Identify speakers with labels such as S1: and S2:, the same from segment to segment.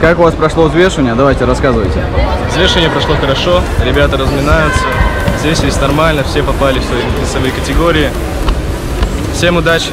S1: Как у вас прошло взвешивание? Давайте, рассказывайте.
S2: Взвешивание прошло хорошо, ребята разминаются, взвесились нормально, все попали в свои весовые категории. Всем удачи!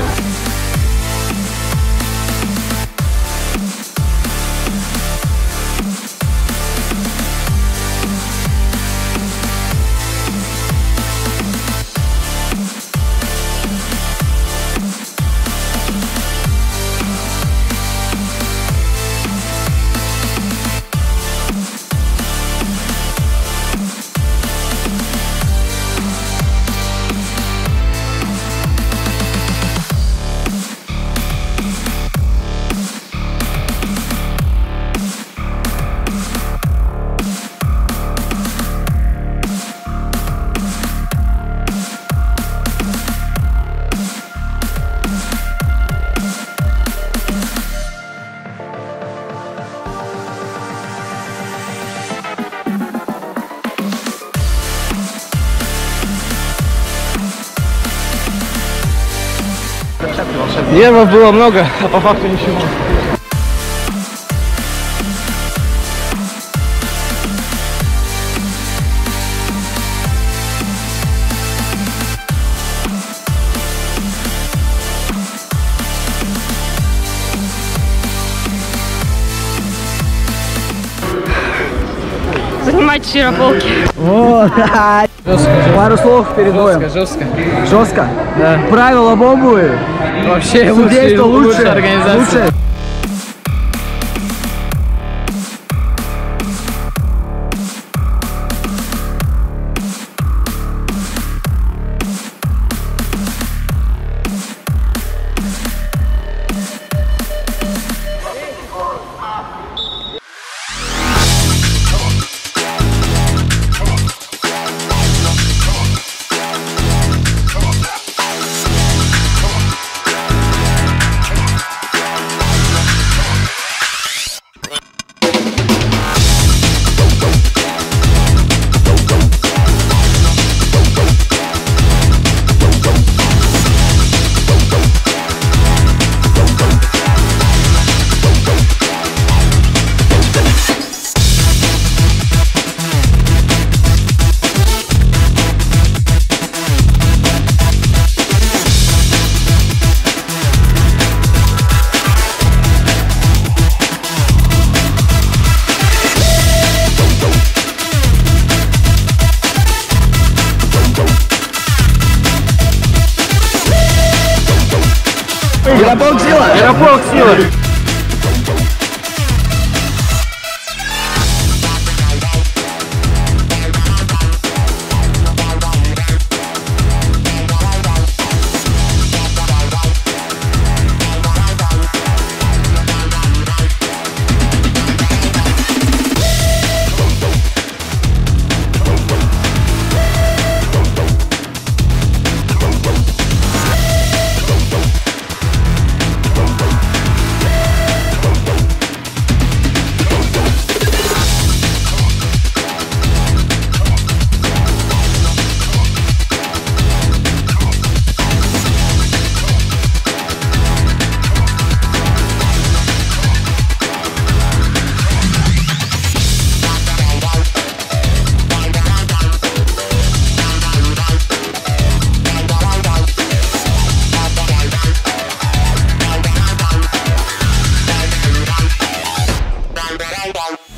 S3: Нервов было много, а по факту ничего.
S4: Занимать чирополки.
S3: Вот. Пару слов перед боем.
S1: жестко.
S3: Жестко? Да. Правила бомбовые.
S1: Вообще
S3: Судейство лучше. Лучше.
S1: Tá Era
S3: Godzilla. Era Godzilla. Bye.